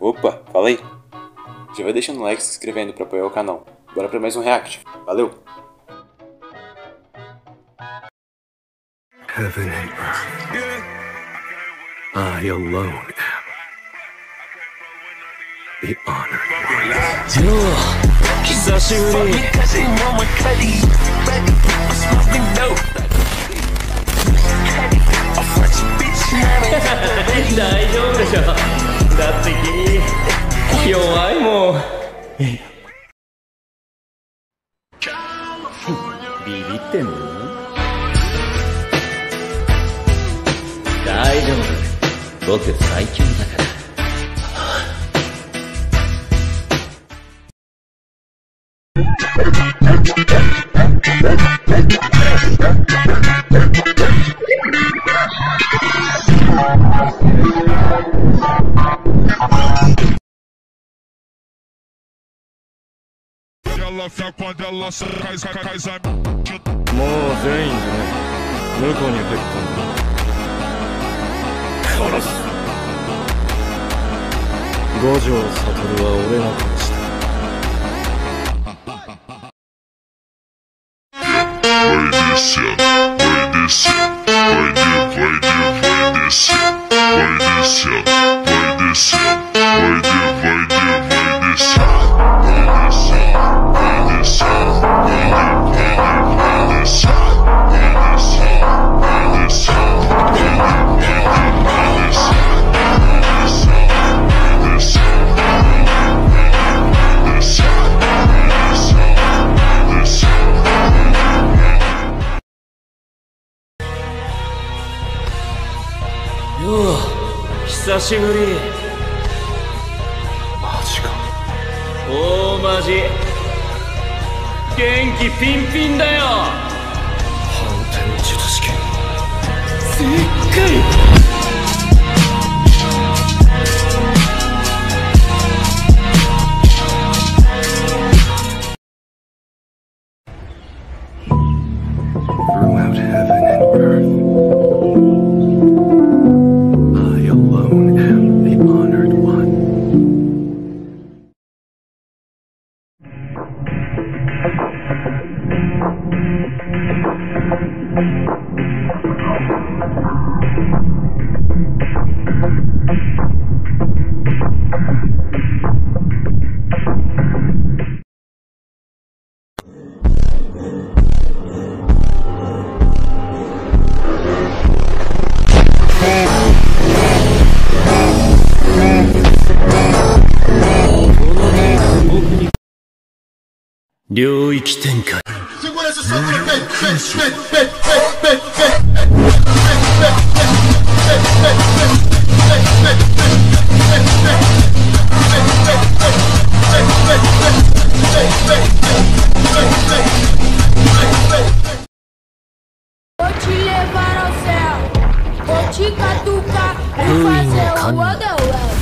Opa, fala aí. Já vai deixando o like e se inscrevendo pra apoiar o canal. Bora pra mais um react. Valeu! Heaven. I alone am the ビビってんの？大丈夫。僕最強だから。もう全員でね向こうに入ったんだ殺す五条悟は俺が殺した Vai descendo, vai descendo, vai de, vai de, vai descer. しぶり。マジか。大マジ元気ピンピンだよ。反転術式。でっ領域展開。Esse som no peito, peito, peito, peito, peito, peito, peito. Vou te levar ao céu, vou te catucar e fazer o Wonderland.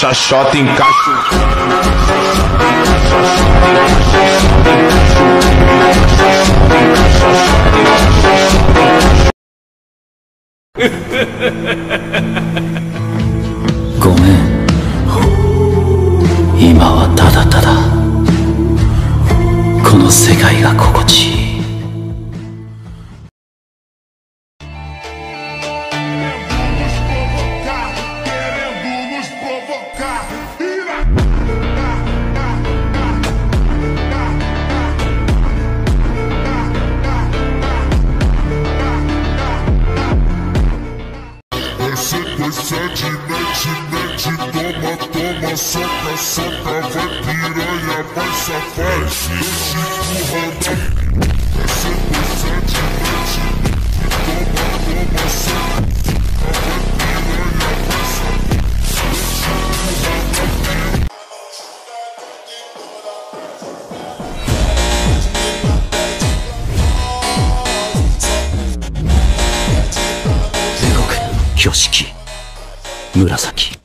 xaxota em cacho. ごめん今はただただこの世界が心地 de mete, mete, toma, toma, soca, soca, vai piranha, vai safar, eu te. É 挙式紫